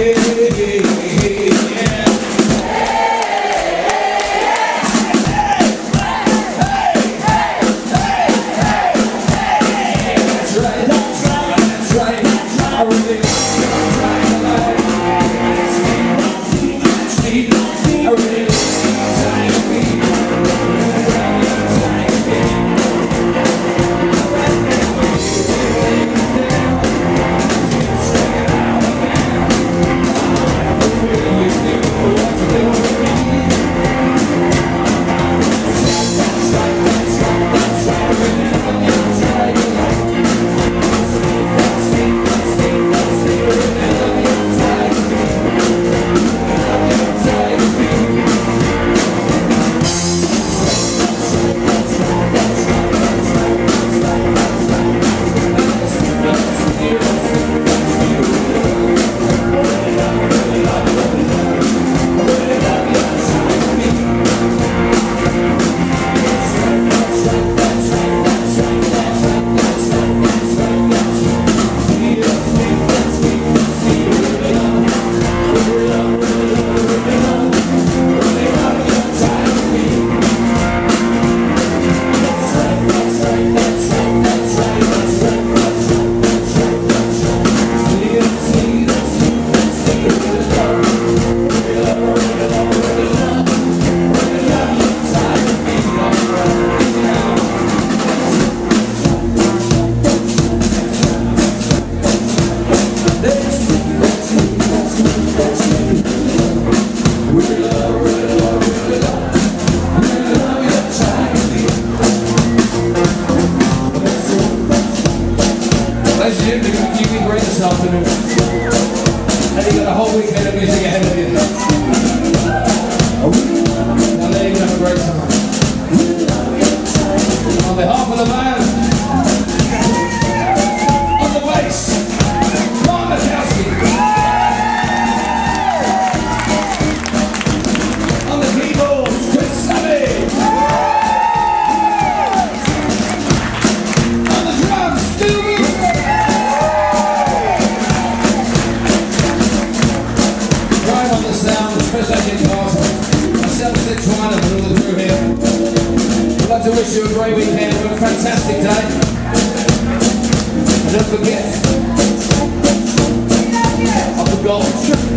ei, ei. To wish you a great weekend, have a fantastic day. And don't forget, I forgot.